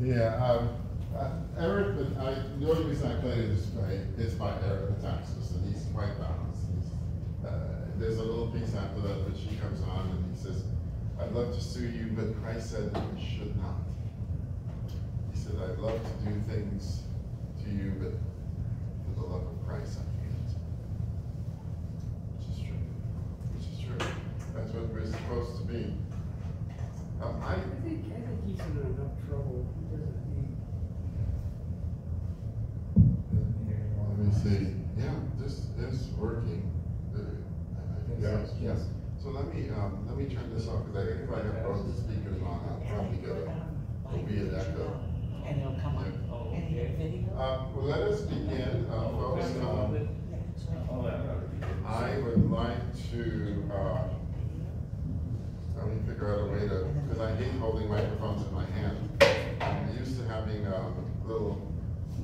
Yeah, um, uh, Eric, I, the only reason I played this way is by Eric Metaxas, and he's quite balanced. He's, uh, there's a little piece after that which he comes on and he says, I'd love to sue you, but Christ said that we should not. He said, I'd love to do things to you, but for the love of Christ, I can't. Which is true. Which is true. That's what we're supposed to be. Um, I, I think, I think he's in enough trouble, he doesn't need. Let me see, yeah, this is working. I think Yes. so. Yes, so let me, um, let me turn this off, because I think if I have both the speakers on, I'll probably get a, a weird echo. And it'll come up, Oh, and your video. Uh, well, let us begin, uh, folks, um, Oh, that ought to be good. I would like to, uh, let me figure out a way to, because I hate holding microphones in my hand. I'm used to having, um, little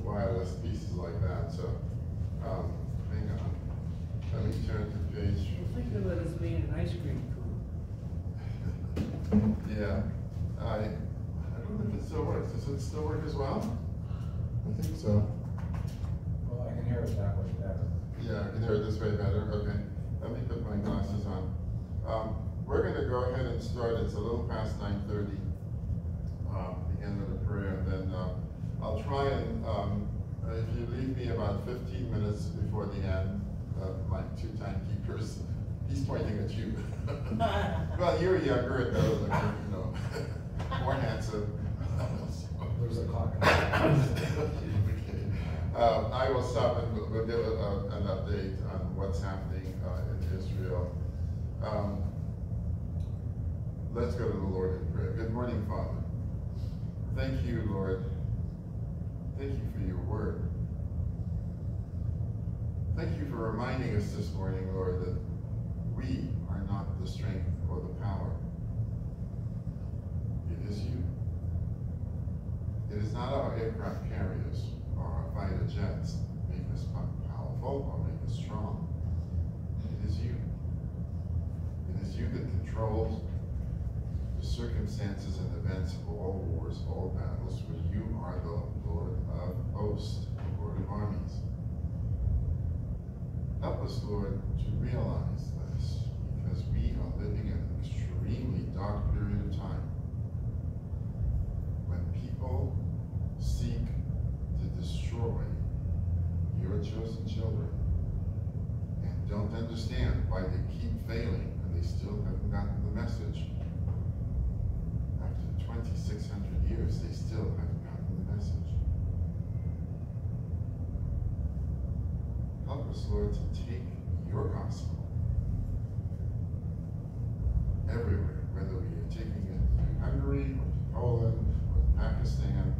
wireless pieces like that, so, um, hang on. Let me turn to page Well, think of it as being an ice cream cone. Yeah, I, I don't know if it still works. Does it still work as well? I think so. Well, I can hear it that way better. Yeah, I can hear it this way better. Okay, let me put my glasses on. Um, we're gonna go ahead and start. It's a little past nine thirty. Um, the end of the prayer, and then, uh, I'll try and, um, uh, if you leave me about fifteen minutes before the end, uh, my two timekeepers, he's pointing at you. Well, you're younger and better looking, you know, more handsome. There's a clock. Uh, I will stop and we'll, we'll give a, a- an update on what's happening, uh, in Israel. Um, let's go to the Lord in prayer. Good morning, Father. Thank you, Lord. Thank you for your word. Thank you for reminding us this morning, Lord, that we are not the strength or the power. It is you. It is not our aircraft carriers or our fighter jets that make us powerful or make us strong. It is you. It is you that controls circumstances and events of all wars, all battles, for you are the Lord of hosts, the Lord of armies. Help us, Lord, to realize this, because we are living in an extremely dark period of time when people seek to destroy your chosen children and don't understand why they keep failing and they still haven't gotten the message. After 2,600 years, they still haven't gotten the message. Help us, Lord, to take your gospel everywhere, whether we are taking it to Hungary or to Poland or to Pakistan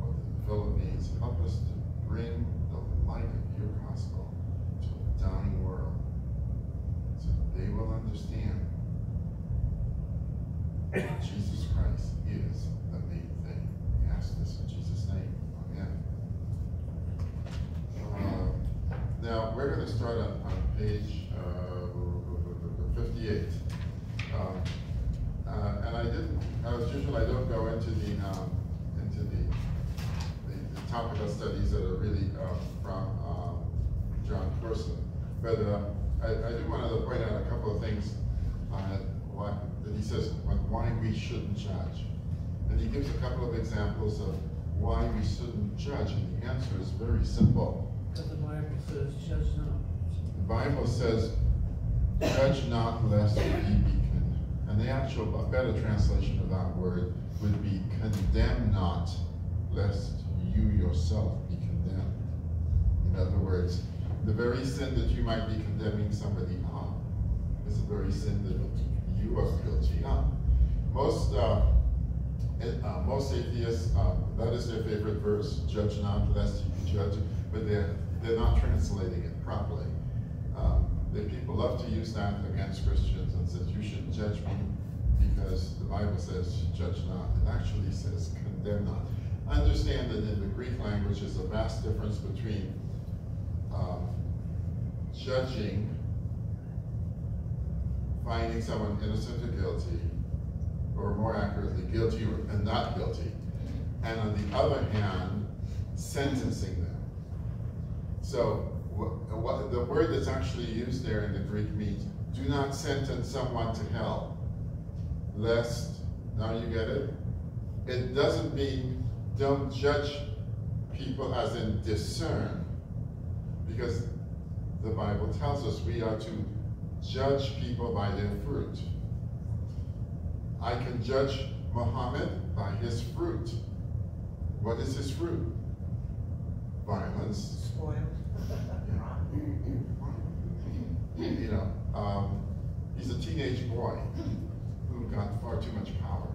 or to the Philippines. Help us to bring the light of your gospel to a dying world so that they will understand Jesus Christ is the main thing. We ask this in Jesus' name. Amen. Uh, Now, we're gonna start on, on page, uh, fifty-eight. Um, uh, and I didn't, as usual, I don't go into the, um, into the, the, the topical studies that are really, uh, from, um, Jon Courson. But, uh, I, I do want to point out a couple of things, uh, that he says, on why we shouldn't judge. And he gives a couple of examples of why we shouldn't judge, and the answer is very simple. Because the Bible says, judge not. The Bible says, judge not lest ye be condemned. And the actual, a better translation of that word would be condemn not lest you yourself be condemned. In other words, the very sin that you might be condemning somebody on is the very sin that you are guilty of. Most, uh, uh, most atheists, uh, that is their favorite verse, judge not lest you be judged, but they're, they're not translating it properly. Um, the people love to use that against Christians and says, you shouldn't judge me because the Bible says, judge not. It actually says, condemn not. Understand that in the Greek language, there's a vast difference between um, judging, finding someone innocent or guilty, or more accurately, guilty and not guilty, and on the other hand, sentencing them. So what, what, the word that's actually used there in the Greek means, do not sentence someone to hell, lest, now you get it? It doesn't mean don't judge people as in discern, because the Bible tells us we are to judge people by their fruit. I can judge Muhammad by his fruit. What is his fruit? Violence. Spoiled. You know, um, he's a teenage boy who got far too much power.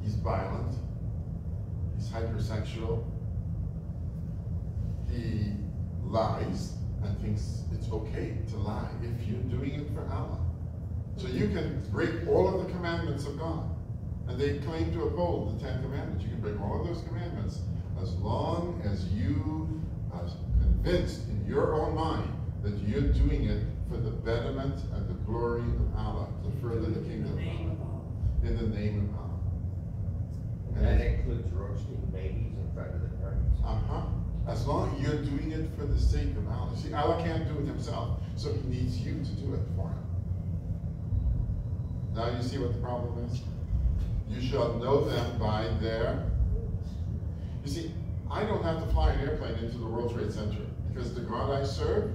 He's violent. He's hypersexual. He lies and thinks it's okay to lie if you're doing it for Allah. So you can break all of the commandments of God. And they claim to uphold the Ten Commandments. You can break all of those commandments as long as you are convinced in your own mind that you're doing it for the betterment and the glory of Allah, to further the kingdom of Name Allah. of Allah. In the name of Allah. And that includes roasting babies in front of the parents. Uh-huh. As long as you're doing it for the sake of Allah. See, Allah can't do it himself, so he needs you to do it for him. Now you see what the problem is? You shall know them by their... You see, I don't have to fly an airplane into the World Trade Center because the God I serve,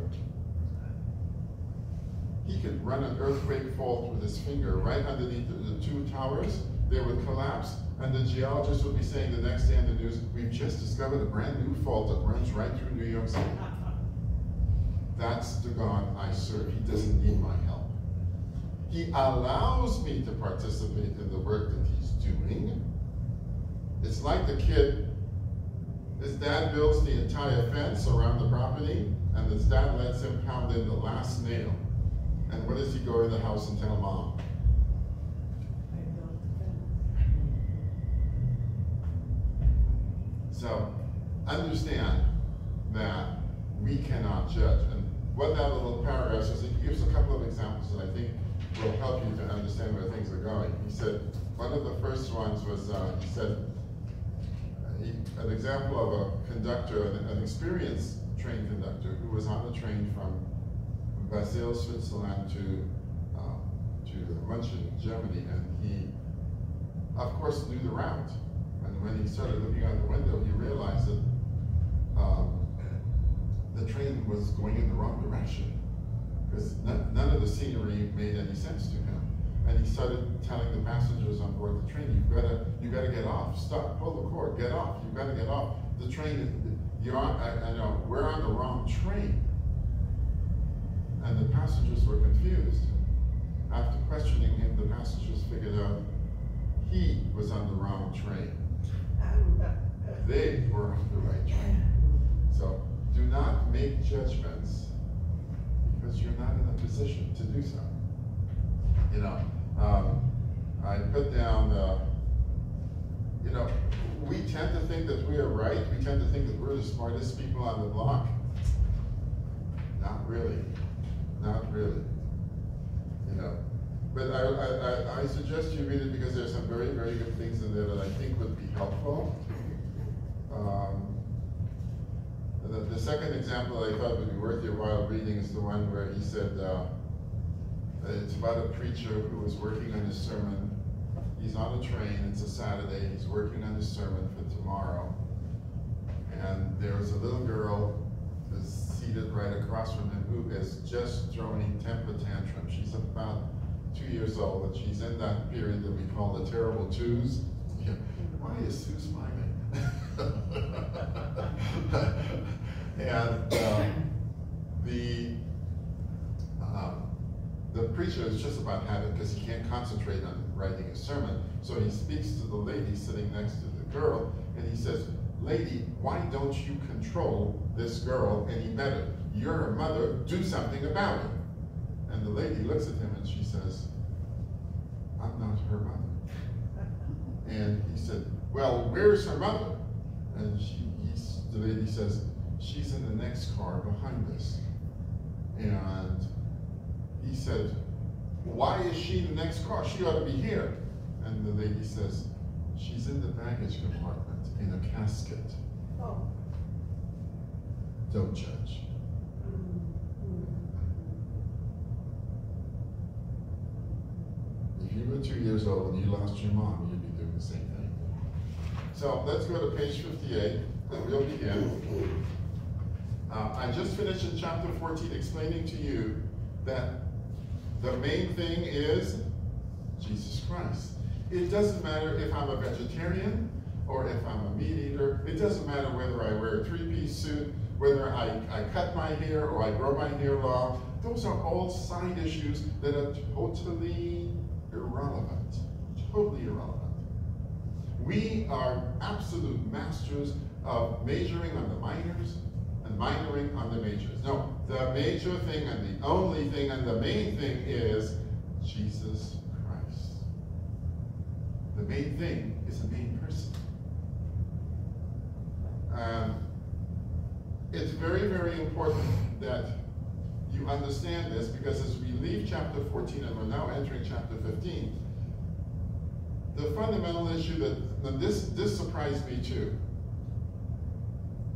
he could run an earthquake fault with his finger right underneath the, the two towers. They would collapse, and the geologist would be saying the next day in the news, we've just discovered a brand new fault that runs right through New York City. That's the God I serve. He doesn't need my help. He allows me to participate in the work that he's doing. It's like the kid, his dad builds the entire fence around the property, and his dad lets him pound in the last nail. And what does he go in the house and tell mom? So understand that we cannot judge. And what that little paragraph says, it gives a couple of examples that I think will help you to understand where things are going. He said, one of the first ones was, uh, he said, he, an example of a conductor, an, an experienced train conductor who was on a train from Basel, Switzerland to, uh, to München, Germany, and he, of course, knew the route. When he started looking out the window, he realized that um, the train was going in the wrong direction because none, none of the scenery made any sense to him. And he started telling the passengers on board the train, "You gotta, you gotta get off. Stop. Pull the cord. Get off. You gotta get off. The train. You are. I, I know. We're on the wrong train." And the passengers were confused. After questioning him, the passengers figured out he was on the wrong train. They were on the right track. So do not make judgments because you're not in a position to do so. You know, um, I put down, uh, you know, we tend to think that we are right. We tend to think that we're the smartest people on the block. Not really. Not really. You know. But I, I, I, suggest you read it because there's some very, very good things in there that I think would be helpful. Um, the, the second example I thought would be worth your while reading is the one where he said, uh, it's about a preacher who was working on his sermon. He's on a train, it's a Saturday, he's working on his sermon for tomorrow. And there's a little girl who's seated right across from him who is just throwing temper tantrum. She's about two years old, and she's in that period that we call the terrible twos. Yeah. Why is Sue smiling? and um, the um, the preacher is just about had it because he can't concentrate on writing a sermon. So he speaks to the lady sitting next to the girl, and he says, "Lady, why don't you control this girl any better? You're her mother. Do something about it." And the lady looks at him and she says, "I'm not her mother." And he said, "Well, where's her mother?" And she, the lady says, she's in the next car behind us. And he said, why is she in the next car? She ought to be here. And the lady says, She's in the baggage compartment in a casket. Oh. Don't judge. If you were two years old and you lost your mom, you'd be doing the same thing. So let's go to page 58 and we'll begin. Uh, I just finished in chapter 14 explaining to you that the main thing is Jesus Christ. It doesn't matter if I'm a vegetarian or if I'm a meat eater. It doesn't matter whether I wear a three-piece suit, whether I, I cut my hair or I grow my hair long. Those are all side issues that are totally irrelevant. Totally irrelevant. We are absolute masters of majoring on the minors and minoring on the majors. No, the major thing and the only thing and the main thing is Jesus Christ. The main thing is the main person. Um, it's very, very important that you understand this because as we leave chapter 14 and we're now entering chapter 15, the fundamental issue that, this, this surprised me too.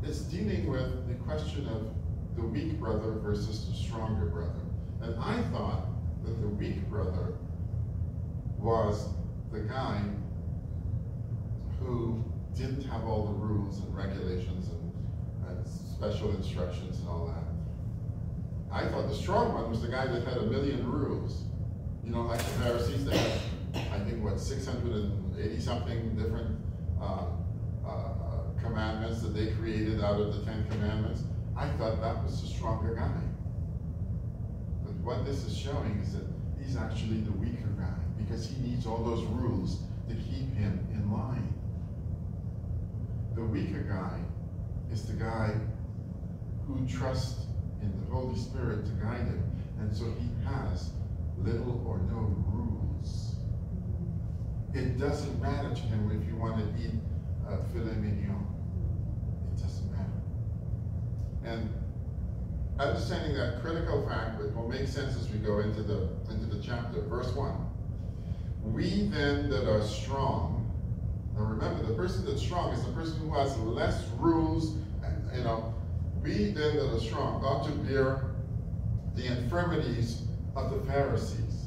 It's dealing with the question of the weak brother versus the stronger brother. And I thought that the weak brother was the guy who didn't have all the rules and regulations and, and special instructions and all that. I thought the strong one was the guy that had a million rules. You know, like the Pharisees, they had, I think, what, 680 something different uh, uh, commandments that they created out of the Ten Commandments. I thought that was the stronger guy. But what this is showing is that he's actually the weaker guy because he needs all those rules to keep him in line. The weaker guy is the guy who trusts in the Holy Spirit to guide him. And so he has little or no rules. It doesn't matter to him if you want to eat uh, filet mignon. It doesn't matter. And understanding that critical fact, will make sense as we go into the into the chapter, verse one. We then that are strong. Now remember, the person that's strong is the person who has less rules. And, you know, we then that are strong ought to bear the infirmities of the Pharisees,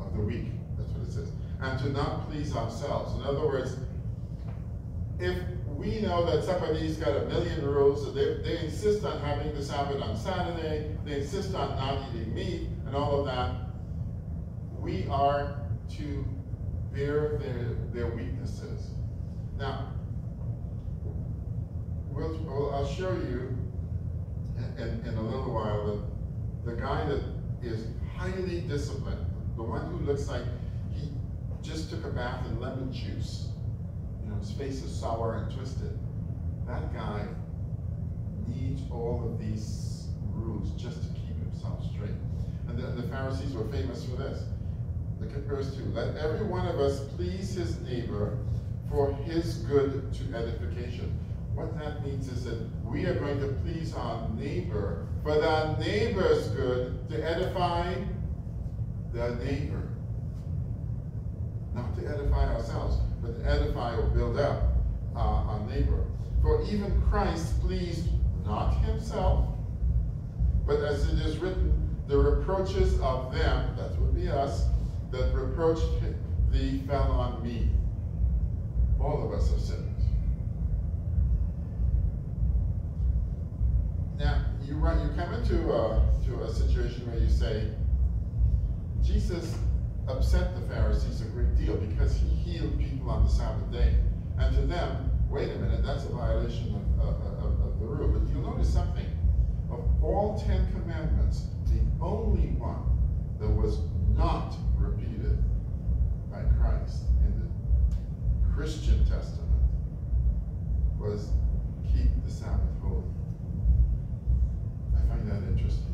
of the weak. That's what it says. And to not please ourselves. In other words, if we know that somebody's got a million rules, so they, they insist on having the Sabbath on Saturday, they insist on not eating meat and all of that, we are to bear their, their weaknesses. Now, we'll, I'll show you in, in, in a little while that the guy that is highly disciplined, the one who looks like he just took a bath in lemon juice, you know, his face is sour and twisted. That guy needs all of these rules just to keep himself straight. And the, the Pharisees were famous for this. Look at verse 2. Let every one of us please his neighbor for his good to edification. What that means is that we are going to please our neighbor for the neighbor's good to edify the neighbor. Not to edify ourselves, but to edify or build up uh, our neighbor. For even Christ pleased not himself, but as it is written, the reproaches of them, that would be us, that reproached thee fell on me. All of us have sinners. Now, you run, you come into a, to a situation where you say, Jesus upset the Pharisees a great deal because he healed people on the Sabbath day. And to them, wait a minute, that's a violation of, of, of, of the rule. But you'll notice something. Of all Ten Commandments, the only one that was not repeated by Christ in the Christian Testament was keep the Sabbath holy. That interesting.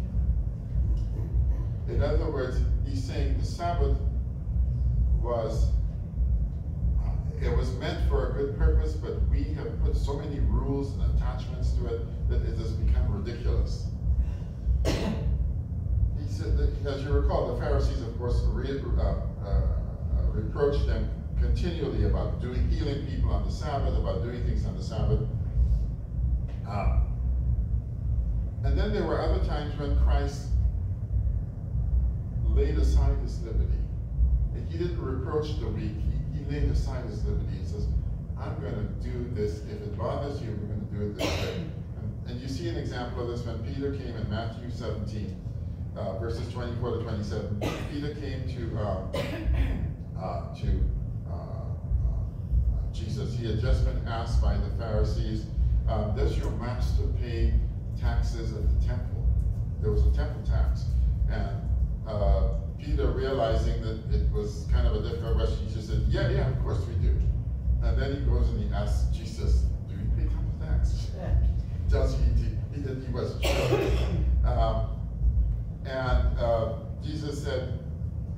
In other words, he's saying the Sabbath was uh, it was meant for a good purpose, but we have put so many rules and attachments to it that it has become ridiculous. He said that, as you recall, the Pharisees, of course, re, uh, uh, reproached them continually about doing healing people on the Sabbath, about doing things on the Sabbath. Uh, and then there were other times when Christ laid aside his liberty. And he didn't reproach the weak, he, he laid aside his liberty and says, I'm going to do this. If it bothers you, we're going to do it this way. And, you see an example of this when Peter came in Matthew 17, uh, verses 24 to 27. Peter came to, um, uh, to uh, uh, Jesus. He had just been asked by the Pharisees, um, Does your master pay taxes at the temple? There was a temple tax. And uh, Peter, realizing that it was kind of a difficult question, he just said, Yeah, yeah, of course we do. And then he goes and he asks Jesus, Do we pay temple tax? Does he? He, he, he wasn't sure. Um, and uh, Jesus said,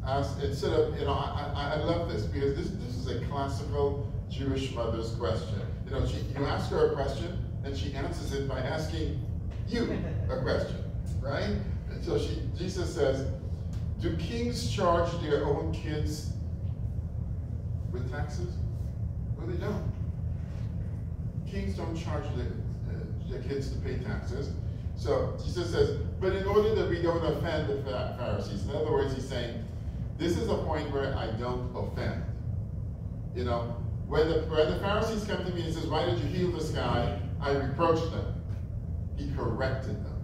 ask, instead of, you know, I, I, I love this because this, this is a classical Jewish mother's question. You know, she, you ask her a question and she answers it by asking you a question, right? And so she, Jesus says, do kings charge their own kids with taxes? No, they don't. Kings don't charge their, uh, their kids to pay taxes. So Jesus says, but in order that we don't offend the Pharisees, in other words, he's saying, this is a point where I don't offend. You know, when the, when the Pharisees come to me and says, why did you heal this guy? I reproach them. He corrected them.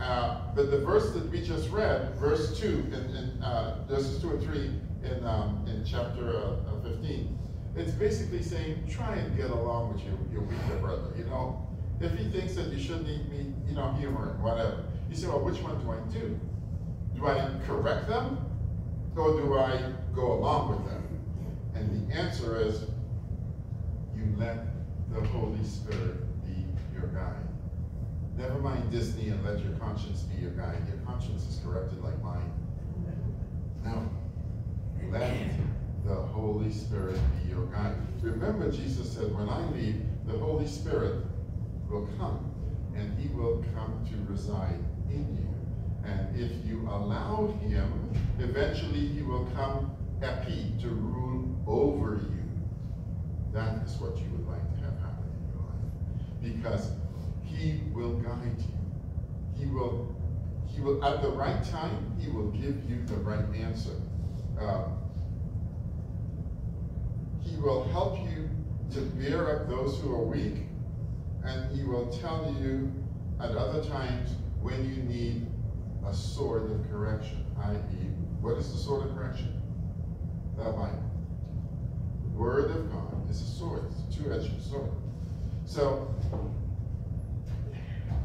Uh, but the verse that we just read, verse 2, in, in uh, verses 2 and 3 in, um, in chapter uh, 15, it's basically saying, try and get along with your, your weaker brother. You know, if he thinks that you shouldn't eat meat, you know, humor whatever. You say, well, which one do I do? Do I correct them? Or do I go along with them? And the answer is, you let the Holy Spirit your guide. Never mind Disney and let your conscience be your guide. Your conscience is corrupted like mine. Now, let the Holy Spirit be your guide. Remember, Jesus said, when I leave, the Holy Spirit will come, and he will come to reside in you. And if you allow him, eventually he will come epi to rule over you. That is what you would like to have happen in your life. Because he will guide you. He will, he will, at the right time, he will give you the right answer. Um, he will help you to bear up those who are weak, and he will tell you at other times when you need a sword of correction, i.e., what is the sword of correction? The Bible. The Word of God is a sword, it's a two-edged sword. So,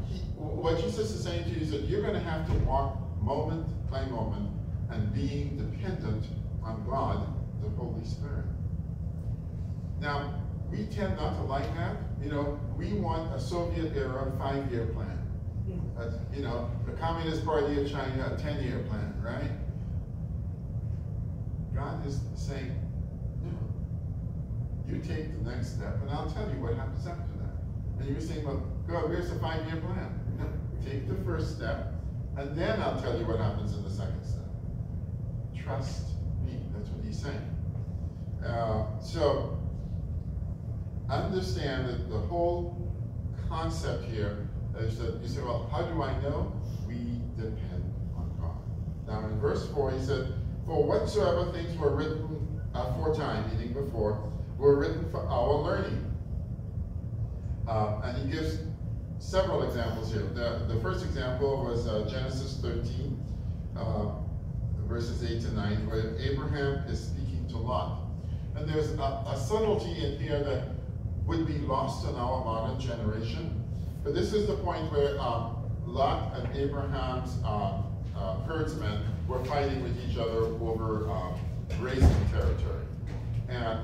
he, what Jesus is saying to you is that you're going to have to walk moment by moment and being dependent on God, the Holy Spirit. Now, we tend not to like that. You know, we want a Soviet era five year plan. You know, the Communist Party of China, a 10 year plan, right? God is saying, no. You take the next step, and I'll tell you what happens after. And you're saying, well, God, where's the five year plan? Take the first step, and then I'll tell you what happens in the second step. Trust me. That's what he's saying. Uh, so, understand that the whole concept here is that you say, well, how do I know? We depend on God. Now in verse 4, he said, For whatsoever things were written aforetime, meaning before, were written for our learning. Uh, and he gives several examples here. The, the first example was uh, Genesis 13, uh, verses 8 to 9, where Abraham is speaking to Lot. And there's a, a subtlety in here that would be lost in our modern generation. But this is the point where um, Lot and Abraham's um, uh, herdsmen were fighting with each other over um, grazing territory. And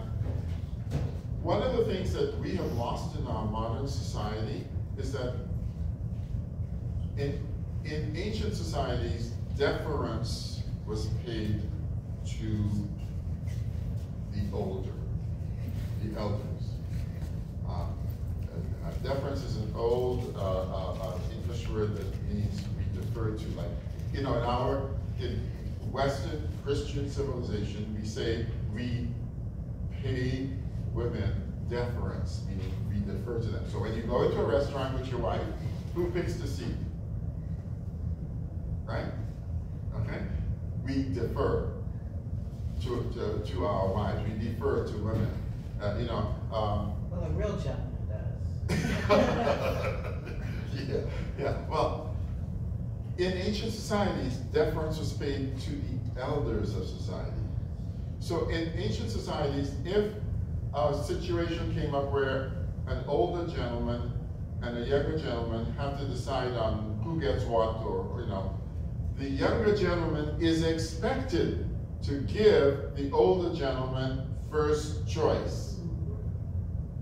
one of the things that we have lost in our modern society is that in, in ancient societies, deference was paid to the older, the elders. Uh, uh, deference is an old uh, uh, uh, English word that means we defer to, like, you know, in our in Western Christian civilization, we say we pay women deference, meaning we defer to them. So when you go into a restaurant with your wife, who picks the seat? Right? Okay? We defer to, to, to our wives, we defer to women. Uh, you know, um, Well, a real gentleman does. yeah, yeah. Well, in ancient societies, deference was paid to the elders of society. So in ancient societies, if a situation came up where an older gentleman and a younger gentleman have to decide on who gets what, or you know, the younger gentleman is expected to give the older gentleman first choice.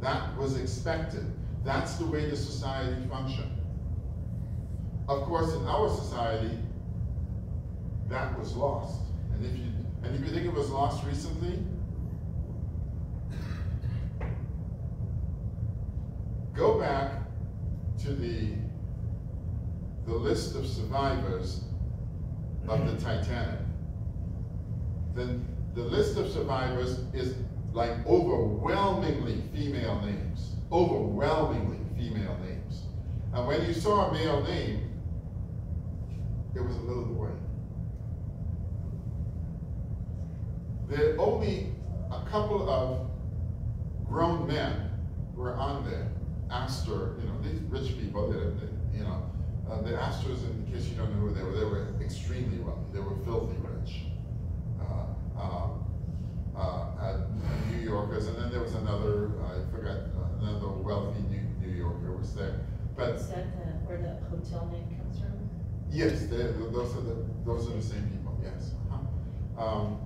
That was expected. That's the way the society functioned. Of course, in our society, that was lost. And if you and if you think it was lost recently, go back to the the list of survivors of the mm-hmm. Titanic. Then the list of survivors is like overwhelmingly female names. Overwhelmingly female names. And when you saw a male name, it was a little boy. There are only a couple of grown men were on there. Astor, you know, these rich people, they, they, you know, uh, the Astors, in case you don't know who they were, they were extremely wealthy. They were filthy rich. Uh, um, uh, uh, New Yorkers, and then there was another, I forgot, uh, another wealthy New, New Yorker was there. But Is that the, where the hotel name comes from? Yes, they, those are the those are the same people. Yes. Uh-huh. Um,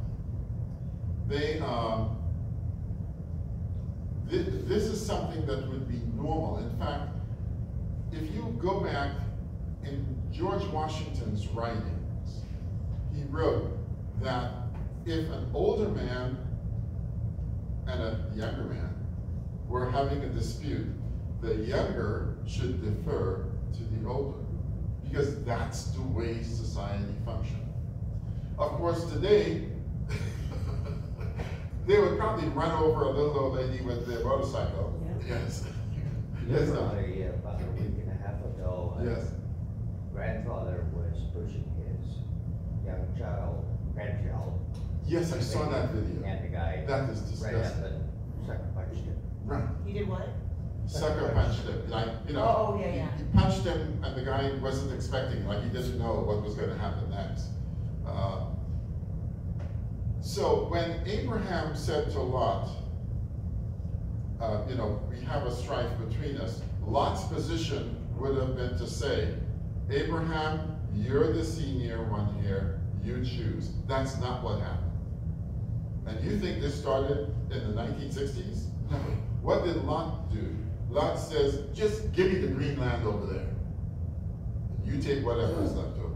they um, th this is something that would be normal. In fact, if you go back in George Washington's writings, he wrote that if an older man and a younger man were having a dispute, the younger should defer to the older because that's the way society functioned. Of course, today, they would probably run over a little old lady with their motorcycle. Yeah. Yes. You Yes, know, no. a, about a week and a half ago, Yes. grandfather was pushing his young child, grandchild, Yes, I saw that video. and the guy That is ran up disgusting. and sucker punched him. Right. You did what? Sucker punched him, like, you know. Oh, oh, yeah, he- yeah. He punched him and the guy wasn't expecting, like he didn't know what was gonna happen next. Uh, So when Abraham said to Lot, uh, you know, we have a strife between us, Lot's position would have been to say, Abraham, you're the senior one here, you choose. That's not what happened. And you think this started in the nineteen sixties? No. What did Lot do? Lot says, just give me the green land over there. And you take whatever is left over.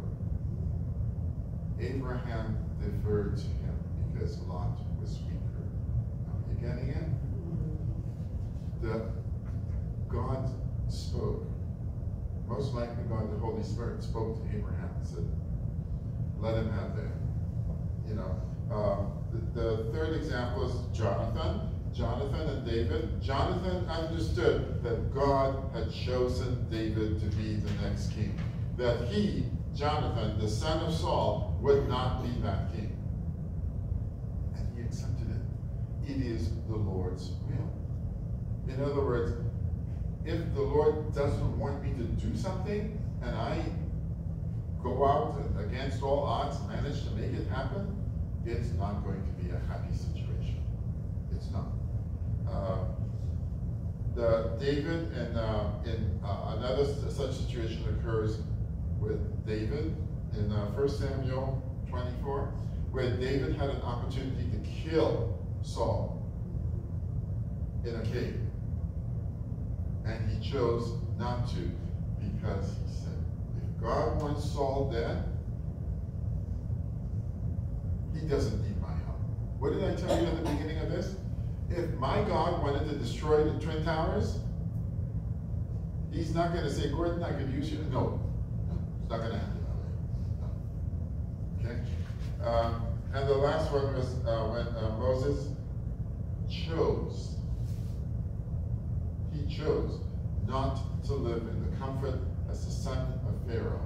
Abraham deferred to him because Lot was weaker. Are you getting it? The God spoke. Most likely God, the Holy Spirit, spoke to Abraham and said, let him have that. You know, um, the, the third example is Jonathan. Jonathan and David. Jonathan understood that God had chosen David to be the next king. That he, Jonathan, the son of Saul, would not be that king. And he accepted it. Is the Lord's will. In other words, if the Lord doesn't want me to do something and I go out against all odds manage to make it happen, it's not going to be a happy situation. It's not. Uh, the David and uh, in uh, another such situation occurs with David in uh, 1 Samuel 24, where David had an opportunity to kill Saul in a cave. And he chose not to because he said, if God wants Saul dead, he doesn't need my help. What did I tell you at the beginning of this? If my God wanted to destroy the Twin Towers, he's not going to say, Gordon, I could use you. No, no, it's not going to happen. No. Okay? Um, And the last one was, uh, when, uh, Moses chose. He chose not to live in the comfort as the son of Pharaoh.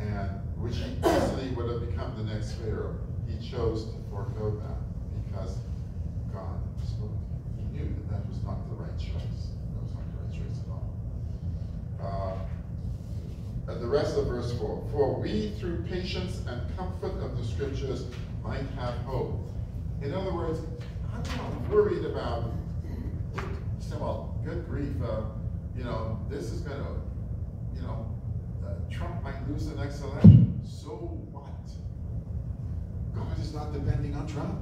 And which he easily would have become the next Pharaoh. He chose to forego that because God spoke. He knew that that was not the right choice. That was not the right choice at all. Uh, the rest of verse 4 For we, through patience and comfort of the scriptures, might have hope. In other words, I'm not worried about, say, well, good grief, uh, you know, this is going to, you know, uh, Trump might lose the next election. So what? God is not depending on Trump.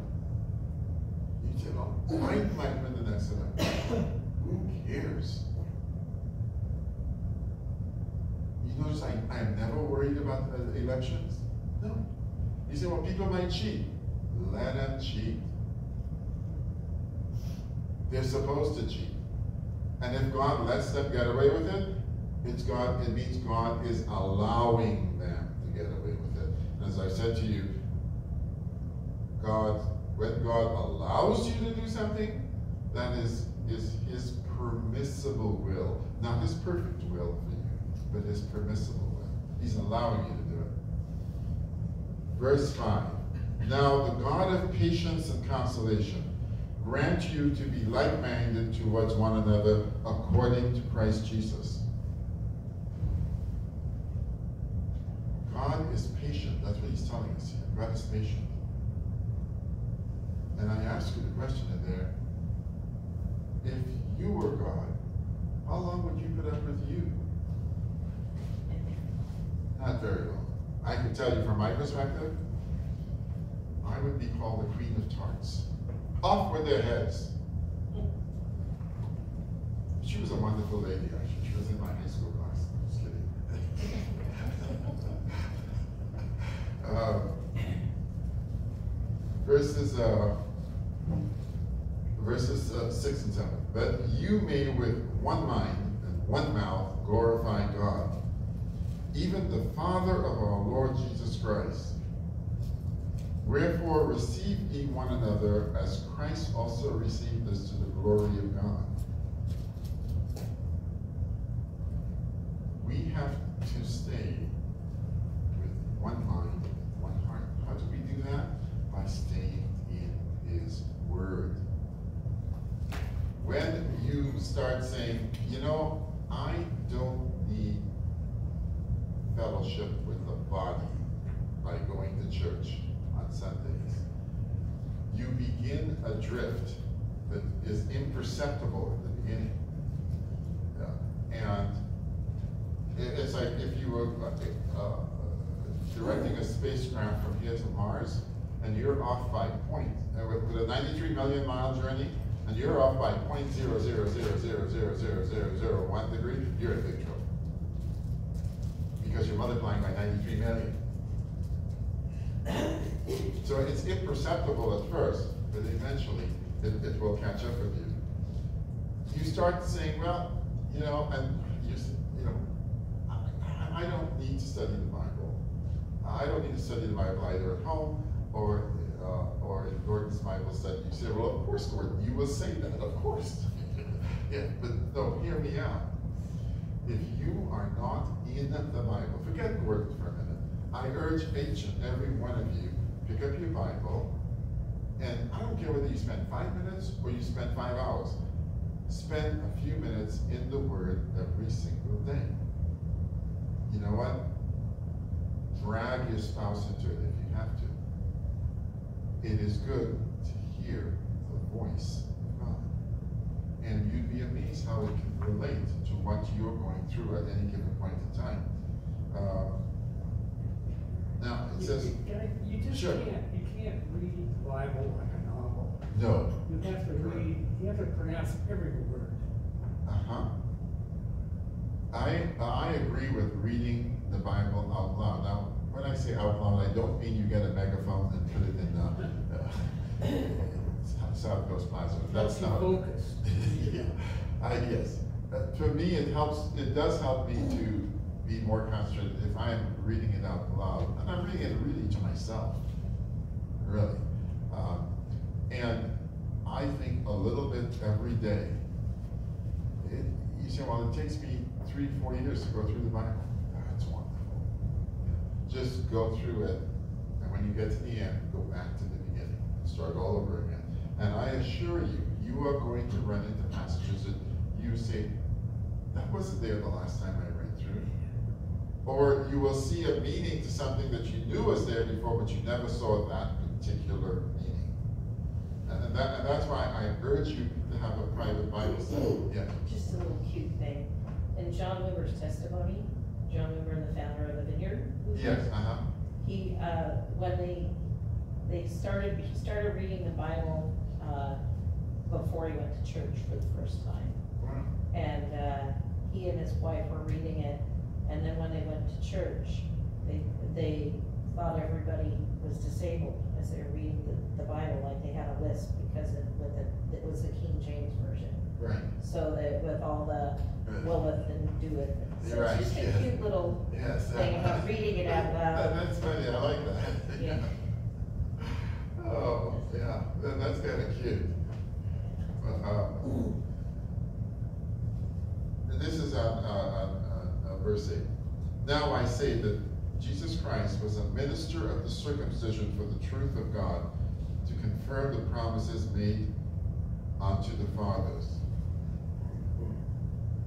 You well, Biden might win the next election. Who cares? You notice I, I am never worried about uh, elections? No. You say, well, people might cheat. Let them cheat. They're supposed to cheat. And if God lets them get away with it, it's God, it means God is allowing them to get away with it. And as I said to you, God, when God allows you to do something, that is, is his permissible will, not his perfect will but it's permissible. He's allowing you to do it. Verse 5. Now the God of patience and consolation grant you to be like-minded towards one another according to Christ Jesus. God is patient. That's what he's telling us here. God is patient. And I ask you the question in there, if you were God, how long would you put up with you? Not very long. I can tell you from my perspective, I would be called the queen of tarts. Off with their heads. She was a wonderful lady, actually. She was in my high school class. Just kidding. uh, verses uh, verses uh, six and seven. But you may with one mind and one mouth glorify God, even the Father of our Lord Jesus Christ. Wherefore receive ye one another as Christ also received us to the glory of God. perceptible in the beginning. Yeah. And it's like if you were uh, directing a spacecraft from here to Mars, and you're off by point, uh, with, with, a 93 million mile journey, and you're off by 0.00000001 degree, you're in big trouble. Because you're multiplying by 93 million. so it's imperceptible at first, but eventually it, it will catch up with you. You start saying, well, you know, and you, you know, I, I- don't need to study the Bible. I don't need to study the Bible either at home or, uh, or in Gordon's Bible study. You say, well, of course, Gordon, you will say that, of course. yeah, but no, hear me out. If you are not in the Bible, forget Gordon for a minute. I urge each and every one of you, pick up your Bible, and I don't care whether you spend five minutes or you spend five hours. Spend a few minutes in the Word every single day. You know what? Drag your spouse into it if you have to. It is good to hear the voice of God. And you'd be amazed how it can relate to what you're going through at any given point in time. Uh, now, it You- says, you- can I- You just Sure. can't, you can't read the Bible like a novel. no. You have to read, you have to pronounce every word. Uh-huh. I, uh, I agree with reading the Bible out loud. Now, when I say out loud, I don't mean you get a megaphone and put it in the uh, South Coast Plaza. That's not focus. yeah, I guess. Uh, to me, it helps. It does help me to be more concentrated if I'm reading it out loud, and I'm reading it really to myself, really. Um, and every day. It, you say, well, it takes me three, four years to go through the Bible. That's wonderful. Just go through it, and when you get to the end, go back to the beginning and start all over again. And I assure you, you are going to run into passages that you say, that wasn't there the last time I read through. Or you will see a meaning to something that you knew was there before, but you never saw that particular meaning. And, that, and that's why I urge you to have a private Bible study. Yeah. Just a little cute thing. In John Wimber's testimony, John Wimber, the founder of the Vineyard. Yes, uh-huh. He, uh, when they, they started, he started reading the Bible, uh, before he went to church for the first time. Wow. And, uh, he and his wife were reading it, and then when they went to church, they, they thought everybody was disabled as they were reading the, the Bible, like they had a list, because it, with it, it was the King James Version. Right. So that with all the willeth and doeth, so Right, it's just a yeah. cute little Yes. thing about reading it out That- loud. That's funny, I like that. Yeah. Oh, yeah, that, that's kinda cute. But, uh, this is on, on, uh, verse eight. Now I say that Jesus Christ was a minister of the circumcision for the truth of God to confirm the promises made unto the fathers.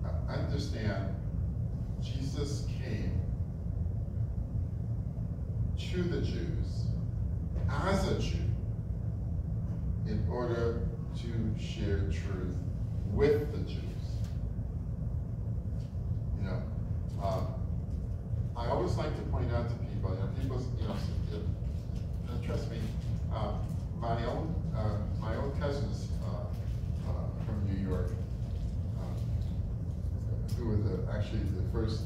Uh, Understand, Jesus came to the Jews as a Jew in order to share truth with the Jews. You know, uh, I always like to point out to people, you know, people, you know, trust me, uh, my own, uh, my own cousins, uh, uh, from New York, uh, who were the, actually the first,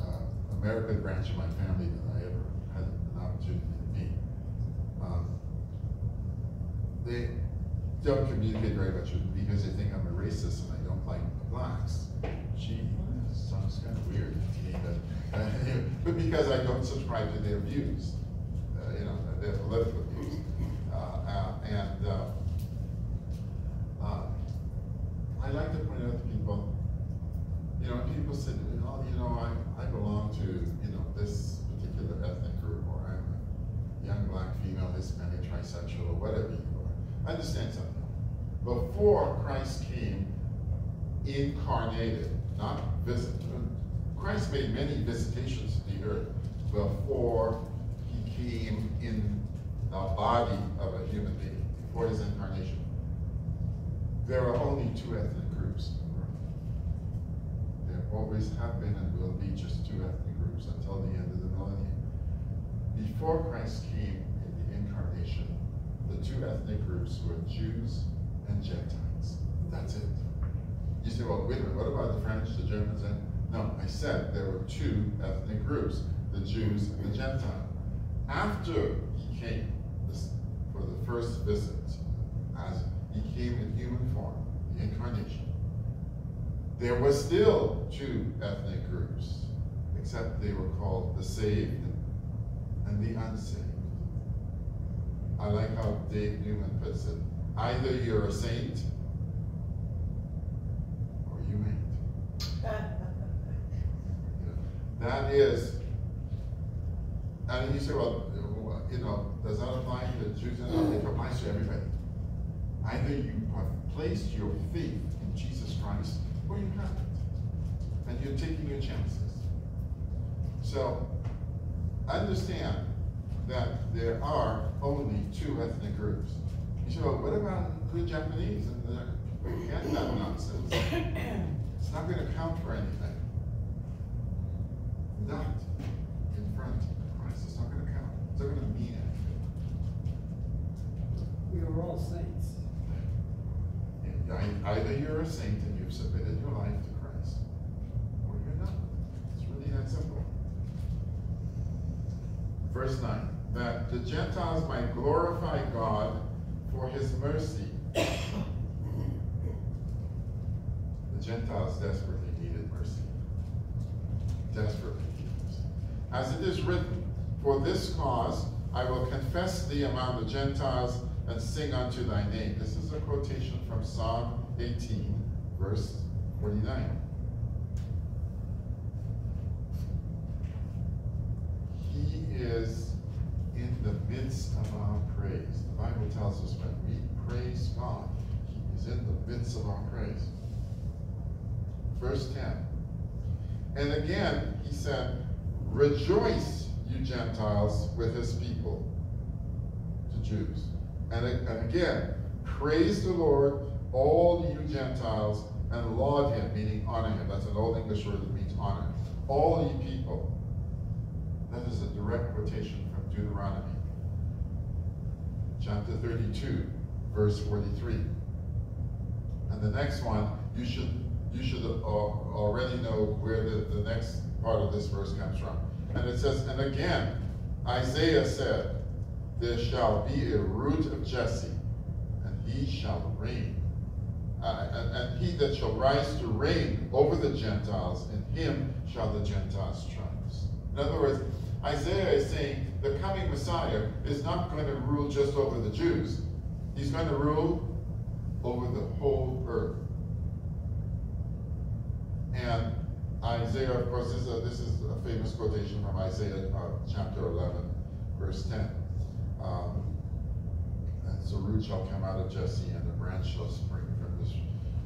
uh, American branch of my family that I ever had an opportunity to meet. Um, They don't communicate very much with me because they think I'm a racist and I don't like blacks. Gee, that sounds kind of weird but, because I don't subscribe to their views, uh, you know, their political views. Uh, uh, and, uh, uh, I like to point out to people, you know, people say, oh, you know, I, I belong to, you know, this particular ethnic group, or I'm a young black female, Hispanic, trisexual, or whatever you are. Understand something. Before Christ came incarnated, not visited. Christ made many visitations to the earth before he came in the body of a human being, before his incarnation. There are only two ethnic groups in the world. There always have been and will be just two ethnic groups until the end of the millennium. Before Christ came in the incarnation, the two ethnic groups were Jews and Gentiles. That's it. You say, well, wait a minute, what about the French, the Germans, and, no, I said there were two ethnic groups, the Jews and the Gentiles. After he came for the first visit, as he came in human form, the incarnation, there were still two ethnic groups, except they were called the saved and the unsaved. I like how Dave Newman puts it. Either you're a saint or you ain't. That is, and you say, well, you know, does that apply to Jews? No, it applies to everybody. Either you have placed your faith in Jesus Christ or you haven't. And you're taking your chances. So, understand that there are only two ethnic groups. You say, well, what about the Japanese and the, forget that nonsense. It's not gonna count for anything. Not in front of Christ, it's not gonna count, it's not gonna mean anything. We were all saints. And Either you're a saint and you've submitted your life to Christ, or you're not. It's really that simple. Verse nine, that the Gentiles might glorify God for his mercy. The Gentiles desperately needed mercy. Desperately needed mercy. As it is written, for this cause I will confess thee among the Gentiles, and sing unto thy name. This is a quotation from Psalm 18, verse 49. He is in the midst of our praise. The Bible tells us when we praise God, He is in the midst of our praise. Verse 10. And again, He said, Rejoice, you Gentiles, with His people, to Jews. And, and again, praise the Lord, all you Gentiles, and laud Him, meaning honor Him. That's an Old English word that means honor. All you people. That is a direct quotation from Deuteronomy, chapter 32, verse 43. And the next one, you should you should uh, already know where the, the next part of this verse comes from. And it says, and again, Isaiah said, There shall be a root of Jesse, and he shall reign. Uh, and, and he that shall rise to reign over the Gentiles, in him shall the Gentiles trust. In other words, Isaiah is saying the coming Messiah is not going to rule just over the Jews. He's going to rule over the whole earth. And Isaiah, of course, this is a, this is a famous quotation from Isaiah uh, chapter 11, verse 10. Um, and so root shall come out of Jesse, and a branch shall spring from his,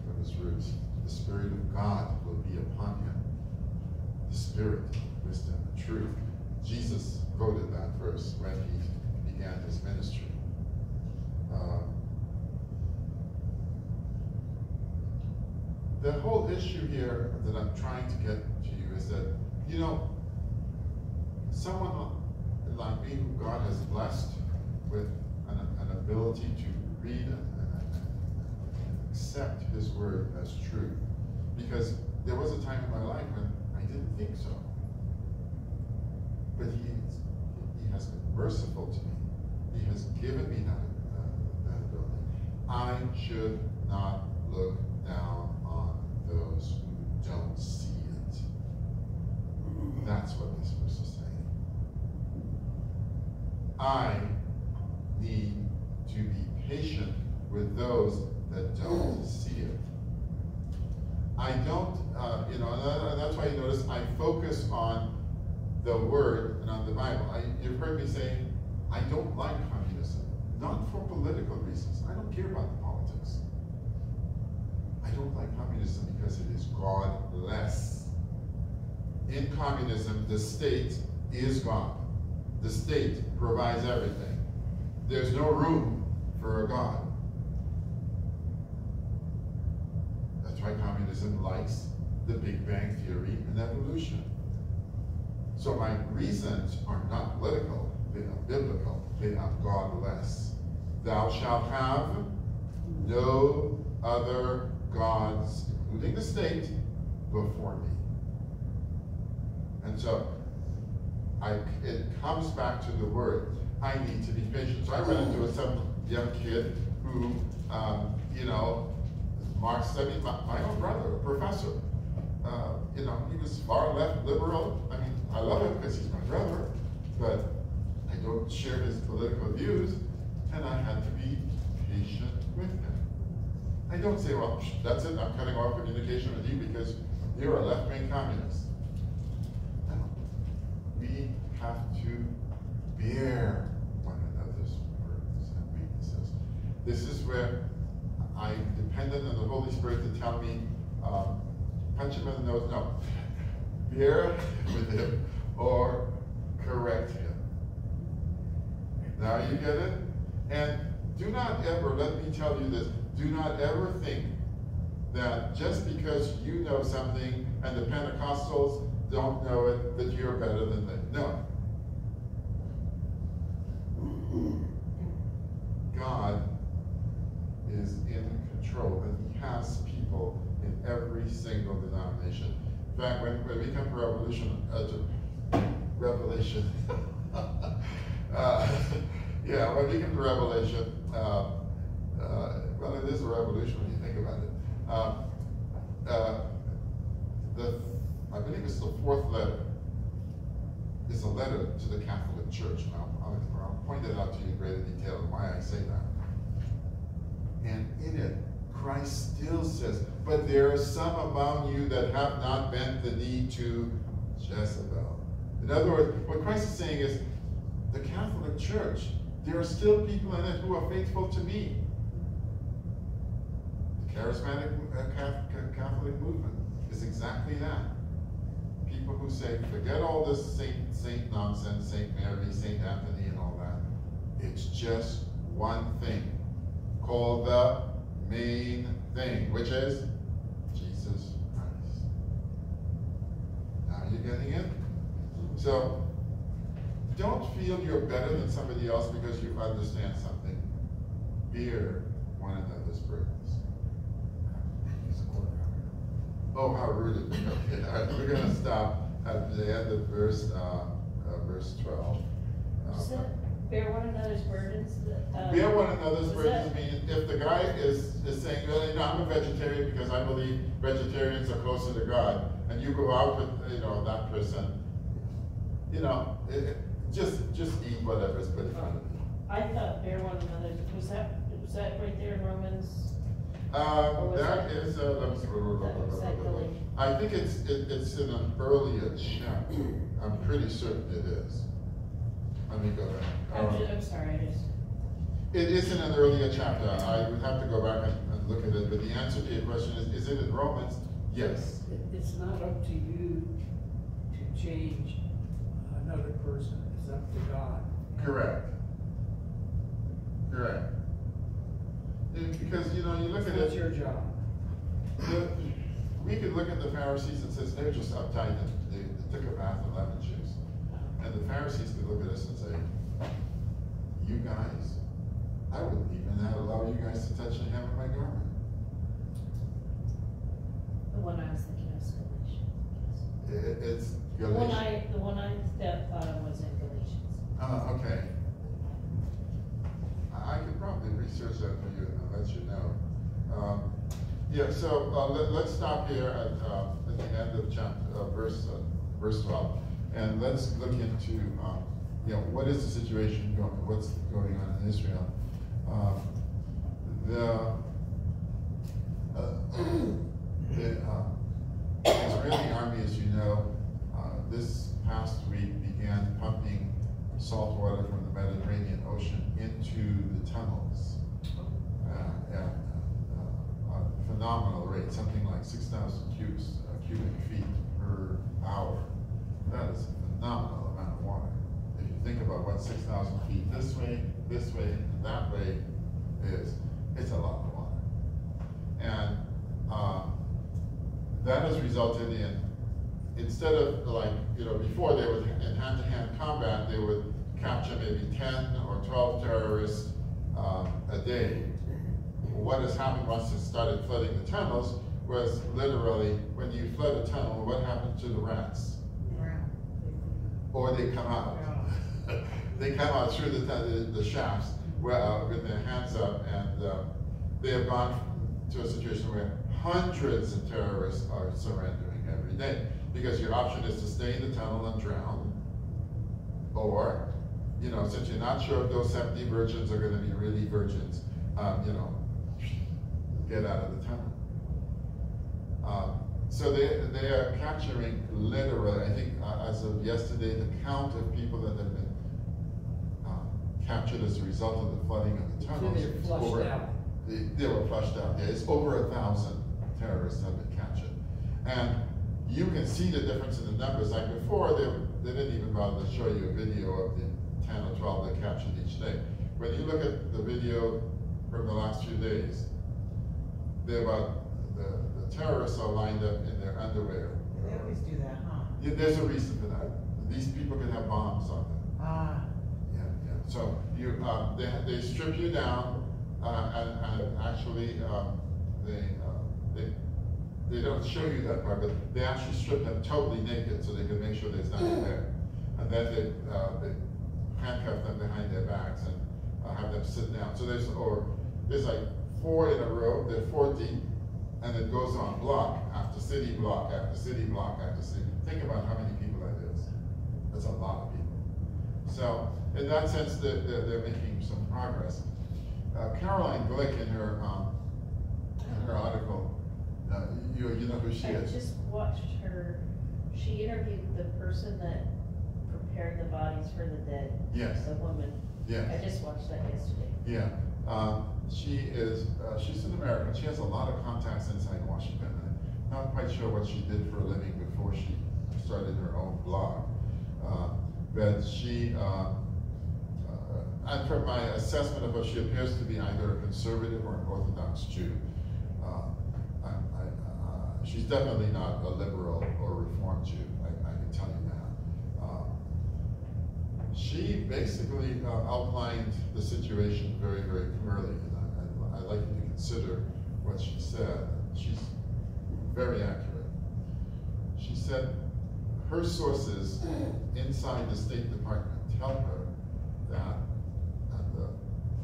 from his roots. The Spirit of God will be upon him. The Spirit, wisdom, and truth. Jesus quoted that verse when he began his ministry. Um, the whole issue here that I'm trying to get to you is that, you know, someone like me who God has blessed with an, an ability to read and, and, and accept His word as true. Because there was a time in my life when I didn't think so. But He, he has been merciful to me. He has given me that, uh, that ability. I should not look down those who don't see it. That's what this verse is saying. I need to be patient with those that don't see it. I don't, uh, you know, and that's why you notice I focus on the Word and on the Bible. I, you've heard me say, I don't like communism, not for political reasons. I don't care about the politics. I don't like communism because it is godless. In communism, the state is God. The state provides everything. There's no room for a God. That's why communism likes the Big Bang Theory and evolution. So my reasons are not political, they are biblical, they are godless. Thou shalt have no other gods, including the state, before me. And so I, it comes back to the word. I need to be patient. So I ran into a some young kid who, um, you know, Mark my, my, own brother, a professor. Uh, you know, he was far left liberal. I mean, I love him because he's my brother, but I don't share his political views, and I had to be patient with him. I don't say, well, that's it, I'm cutting off communication with you because you're a left-wing communist. Have to bear one another's burdens and weaknesses. This is where I'm dependent on the Holy Spirit to tell me, um, punch him in the nose, no, bear with him or correct him. Now you get it? And do not ever, let me tell you this, do not ever think that just because you know something and the Pentecostals don't know it, that you're better than them. No. God is in control and he has people in every single denomination. In fact, when, when we come to Revelation, uh, Revelation, uh, yeah, when we come to Revelation, uh, uh, well, it is a revolution when you think about it. Um, uh, the, I believe it's the fourth letter. It's a letter to the Catholic Church. And I'll, I'll, I'll point it out to you in greater detail and why I say that. And in it, Christ still says, but there are some among you that have not bent the knee to Jezebel. In other words, what Christ is saying is, the Catholic Church, there are still people in it who are faithful to me. The charismatic uh, Catholic movement is exactly that. People who say, forget all this saint, saint nonsense, Saint Mary, Saint Anthony, and all that. It's just one thing called the main thing, which is Jesus Christ. Now you're getting it? So, don't feel you're better than somebody else because you understand something. Bear one another's burdens. Oh, how rude. Okay, all right, we're gonna stop at the end of verse, uh, uh, verse twelve. Uh, Is bear one another's burdens? uh, Bear one another's was burdens, that- I mean, if the guy is, is saying, well, you know, I'm a vegetarian because I believe vegetarians are closer to God, and you go out with, you know, that person, you know, it, it- just, just eat whatever's put in front of you. I thought bear one another's, was that, was that right there in Romans? Or Um, that that- is, uh, let me. That was like Galatians. I think it's, it, it's in an earlier chapter, I'm pretty certain it is. Let me go back. I'm, I'm sorry, I just, It is in an earlier chapter, I would have to go back and, and look at it, but the answer to your question is, is it in Romans? Yes. It's not up to you to change another person, it's up to God. Correct. Correct. It- Because, you know, you look at That's it, your job. the- we could look at the Pharisees and says, they're just uptight and they, they took a bath in lemon juice. And the Pharisees could look at us and say, you guys, I wouldn't even have allow you guys to touch the hem of my garment. the one I was thinking of was Galatians. It, it's The one Galatians. I, the one I thought of was in Galatians. Uh, okay. I, I could probably research that for you let you know. Um, yeah, so, uh, let, let's stop here at, uh, at the end of chapter, uh, verse, uh, verse twelve. And let's look into, um, you know, what is the situation going, what's going on in Israel? Um, the, uh, the, uh, Israeli army, as you know, this past week began pumping salt water from the Mediterranean Ocean into the tunnels. Uh, at uh, a phenomenal rate, something like six thousand cubes, uh, cubic feet per hour. That is a phenomenal amount of water. If you think about what six thousand feet this way, this way, and that way is, it's a lot of water. And, um, that has resulted in, instead of like, you know, before they would, in hand-to-hand combat, they would capture maybe ten or twelve terrorists, um, a day. What has happened once it started flooding the tunnels was literally, when you flood a tunnel, what happens to the rats? Or they come out. They come out through the, the, the shafts, where, uh, with their hands up, and, uh, they have gone to a situation where hundreds of terrorists are surrendering every day. Because your option is to stay in the tunnel and drown, or, you know, since you're not sure if those seventy virgins are gonna be really virgins, um, you know, get out of the tunnel. Um, so they, they are capturing literally, I think, uh, as of yesterday, the count of people that have been, um, captured as a result of the flooding of the tunnels. they're flushed over- out. They, they were flushed out, yeah, it's over a thousand terrorists have been captured. And you can see the difference in the numbers, like before, they, they didn't even bother to show you a video of the ten or twelve they captured each day. When you look at the video from the last few days, they're about, the, the terrorists are lined up in their underwear. They always do that, huh? Yeah, there's a reason for that. These people can have bombs on them. Ah, Yeah, yeah, so you, uh, they, they strip you down, uh, and, and actually, um, they, uh, they, they don't show you that part, but they actually strip them totally naked so they can make sure there's nothing there. And then they, uh, they handcuff them behind their backs and, uh, have them sit down. So there's, or, there's like four in a row, they're four deep, and it goes on block after city block after city block after city. Think about how many people that is. That's a lot of people. So, in that sense, they're, they're, they're making some progress. Uh, Caroline Glick in her, um, in her article, uh, you, you know who she I is? just watched her, she interviewed the person that prepared the bodies for the dead, Yes, the woman. yes. I just watched that yesterday. Yeah, um, she is, uh, she's an American, she has a lot of contacts inside Washington. I'm Not quite sure what she did for a living before she started her own blog. Uh, but she, uh, uh, and from my assessment of her, she appears to be either a conservative or an Orthodox Jew. Uh, I, I, uh, she's definitely not a liberal or reform Jew, I, I can tell you that. Uh, she basically uh, outlined the situation very, very clearly, like you to consider what she said. She's very accurate. She said her sources inside the State Department tell her that at the,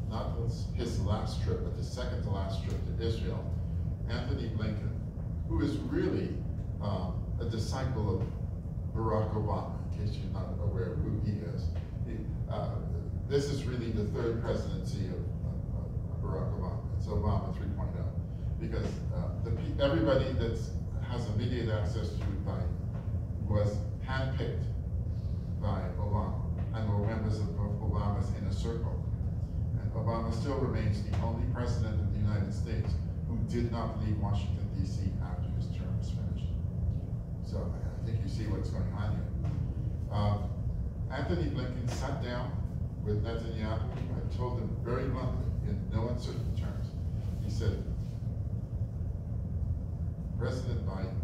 not his last trip, but the second to last trip to Israel, Antony Blinken, who is really um, a disciple of Barack Obama, in case you're not aware of who he is. He, uh, this is really the third presidency of, of Barack Obama. It's Obama 3.0. Because uh, the, everybody that has immediate access to Biden was handpicked by Obama and were members of Obama's inner circle. And Obama still remains the only president of the United States who did not leave Washington, D.C. after his term was finished. So I think you see what's going on here. Um, Antony Blinken sat down with Netanyahu and told him very bluntly, in no uncertain terms, he said, President Biden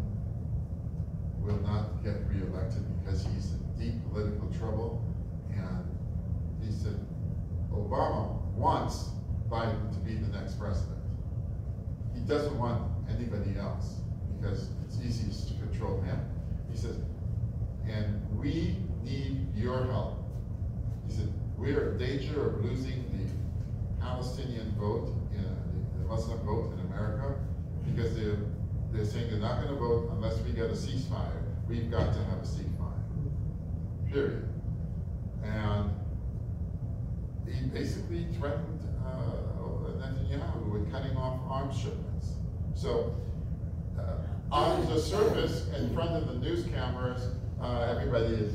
will not get reelected because he's in deep political trouble. And he said, Obama wants Biden to be the next president. He doesn't want anybody else because it's easiest to control him. He says, and we need your help. He said, we are in danger of losing the Palestinian vote, in, the Muslim vote in America, because they're, they're saying they're not going to vote unless we get a ceasefire. We've got to have a ceasefire, period. And he basically threatened uh, Netanyahu with cutting off arms shipments. So, uh, on the surface, in front of the news cameras, uh, everybody is,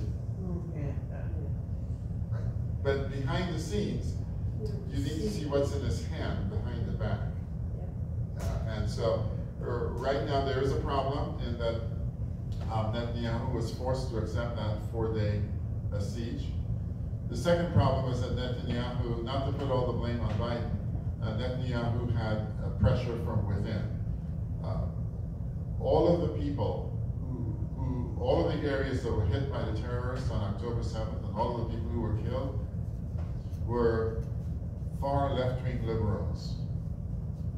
right. But behind the scenes, you need to see what's in his hand behind the back. Uh, and so, right now there is a problem in that um, Netanyahu was forced to accept that four-day uh, siege. The second problem is that Netanyahu, not to put all the blame on Biden, uh, Netanyahu had uh, pressure from within. Uh, all of the people who, who, all of the areas that were hit by the terrorists on October 7th and all of the people who were killed were far left-wing liberals.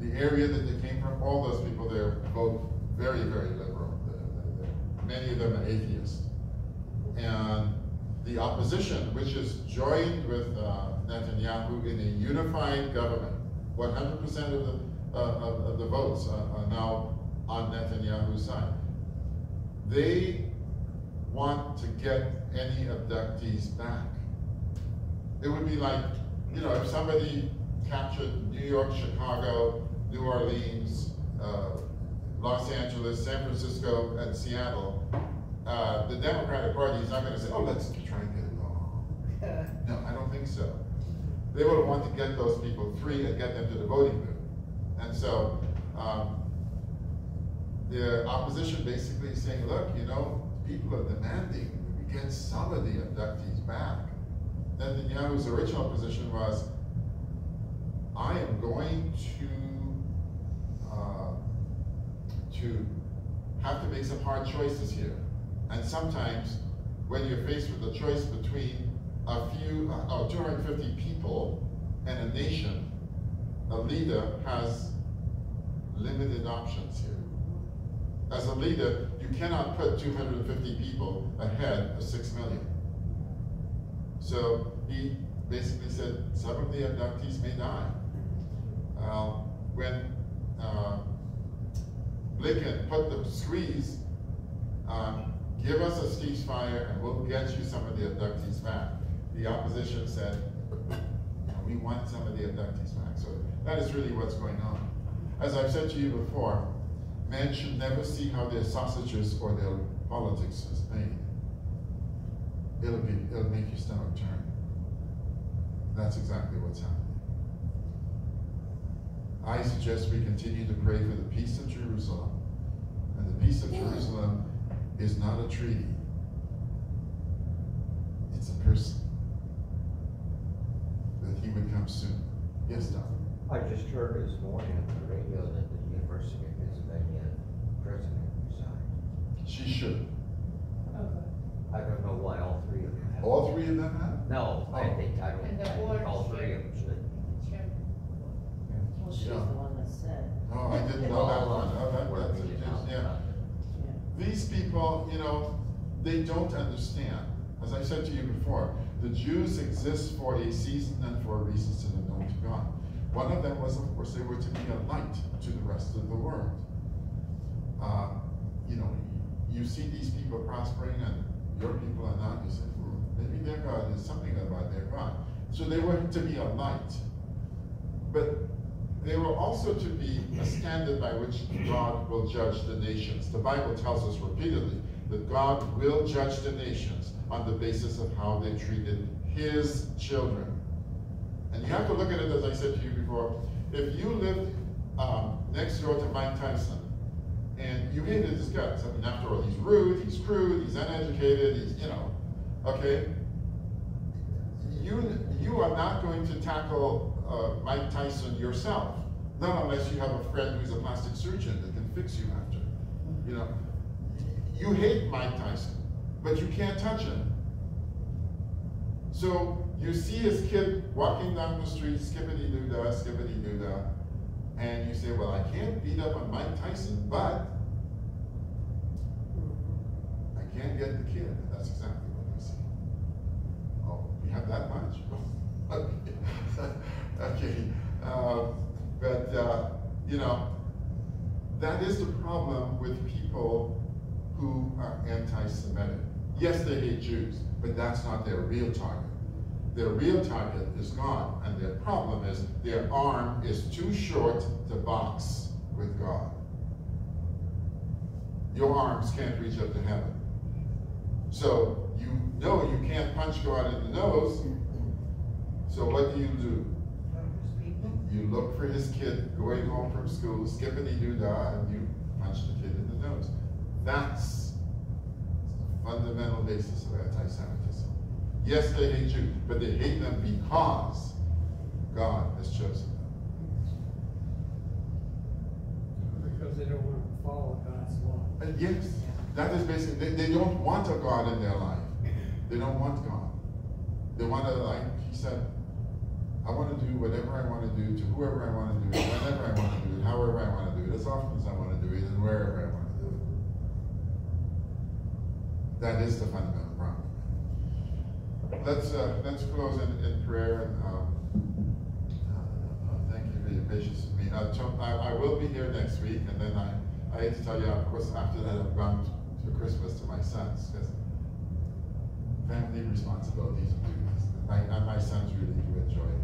The area that they came from, all those people there vote very, very liberal. Many of them are atheists. And the opposition, which is joined with uh, Netanyahu in a unified government, 100% of the, uh, of, of the votes are, are now on Netanyahu's side. They want to get any abductees back. It would be like, you know, if somebody captured New York, Chicago, New Orleans, uh, Los Angeles, San Francisco, and Seattle, uh, the Democratic Party is not going to say, oh, let's try and get it all. No, I don't think so. They would want to get those people free and get them to the voting booth. And so, um, the opposition basically is saying, look, you know, people are demanding we get some of the abductees back. Netanyahu's original position was, I am going to, to have to make some hard choices here. And sometimes, when you're faced with a choice between a few, uh, 250 people and a nation, a leader has limited options here. As a leader, you cannot put 250 people ahead of 6 million. So he basically said some of the abductees may die. Uh, when uh, Blinken put the squeeze on, um, give us a ceasefire and we'll get you some of the abductees back, the opposition said, we we want some of the abductees back. So that is really what's going on. As I've said to you before, men should never see how their sausages or their politics is made. It'll be, it'll make your stomach turn. That's exactly what's happening. I suggest we continue to pray for the peace of Jerusalem. And the peace of Jerusalem is not a treaty. It's a person. That he would come soon. Yes, Don? I just heard this morning on the radio that the University of Pennsylvania president resigned. She should. I don't know why all three of them have. All three of them have? No, I Oh. think, I don't, And the I think board all three of them should. Well, she's the Yeah. one that said, Oh, I didn't know that one. Oh, that, Working that's, it out. yeah. yeah. These people, you know, they don't understand. As I said to you before, the Jews exist for a season and for a reason to the known to God. One of them was, of course, they were to be a light to the rest of the world. Uh, you know, you see these people prospering and your people are not, you say, "Hmm, maybe their God is something about their God. So they were to be a light. But they were also to be a standard by which God will judge the nations. The Bible tells us repeatedly that God will judge the nations on the basis of how they treated his children. And you have to look at it, as I said to you before, if you lived um, next door to Mike Tyson, and you hated his guts, I mean, after all, he's rude, he's crude, he's uneducated, he's, you know, okay? You, you are not going to tackle uh, Mike Tyson yourself, not unless you have a friend who's a plastic surgeon that can fix you after. You know, you hate Mike Tyson, but you can't touch him. So you see his kid walking down the street, skippity doo dah, skippity doo dah, and you say, Well, I can't beat up on Mike Tyson, but I can get the kid. And that's exactly what we see. Oh, we have that much. okay. Uh, but, uh, you know, that is the problem with people who are anti-Semitic. Yes, they hate Jews, but that's not their real target. Their real target is God, and their problem is their arm is too short to box with God. Your arms can't reach up to heaven. So you know you can't punch God in the nose. So what do you do? You look for his kid going home from school, skippity doo dah, and you punch the kid in the nose. That's the fundamental basis of anti-Semitism. Yes, they hate Jews, but they hate them because God has chosen them. Because they don't want to follow God's law. And yes, that is basically, they, they don't want a God in their life. They don't want God. They want to, like he said, I want to do whatever I want to do to whoever I want to do it, whenever I want to do it, however I want to do it, as often as I want to do it, and wherever I want to do it. That is the fundamental problem. Let's uh, let's close in, in prayer and um, uh, uh, thank you for your patience with me. I, I will be here next week, and then I I hate to tell you, of course, after that I've gone to Christmas to my sons because family responsibilities and duties. My, my sons really do enjoy there.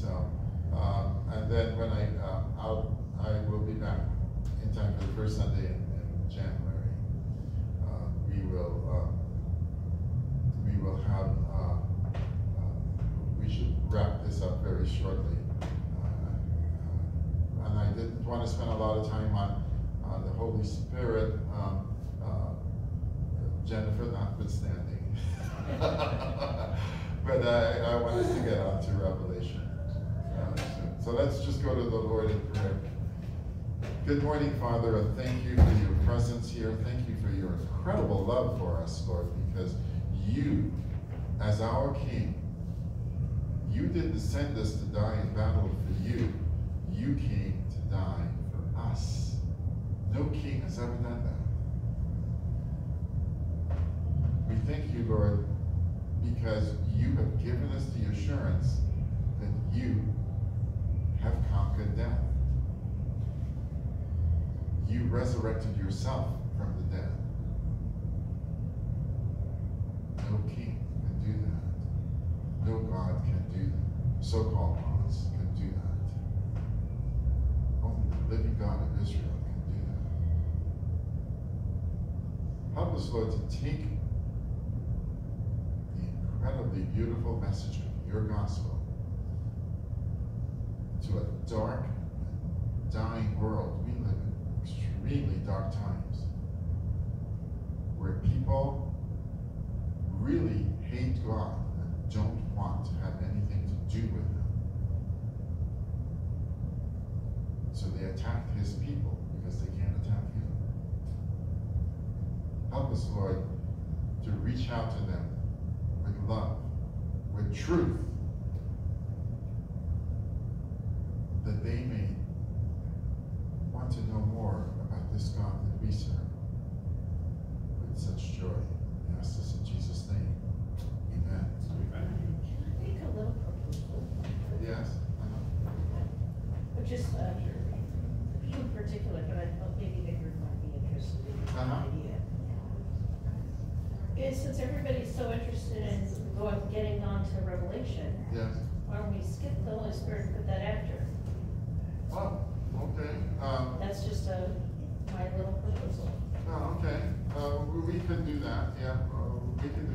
So, um, and then when I, uh, I'll, I will be back in time for the first Sunday in, in January. Uh, we will, uh, we will have, uh, uh, we should wrap this up very shortly. Uh, uh, and I didn't want to spend a lot of time on, the Holy Spirit, um, uh, Jennifer notwithstanding. but I, I want us to get on to Revelation. So, let's just go to the Lord in prayer. Good morning, Father, thank you for your presence here. Thank you for your incredible love for us, Lord, because you, as our King, you didn't send us to die in battle for you. You came to die for us. No king has ever done that. We thank you, Lord, because you have given us the assurance that you have conquered death. You resurrected yourself from the dead. No king can do that. No God can do that. so-called prophets can do that. Only the living God of Israel can do that. Help us, Lord, to take the incredibly beautiful message of your gospel to a dark, dying world. We live in extremely dark times where people really hate God and don't want to have anything to do with him. So they attack his people because they can't attack him. Help us, Lord, to reach out to them with love, with truth, that they may want to know more about this God that we serve with such joy. We ask this in Jesus' name. Amen. Can I make a little proposal? Yes? Uh-huh. But just, uh, you in particular, but I thought maybe Victor might be interested in the Uh-huh. idea. Is since everybody's so interested in going, getting on to Revelation, Yes? why don't we skip the Holy Spirit and put that after? Oh, okay. Um, That's just a, my little proposal. oh, okay. Uh, we we can do that, yeah, uh, we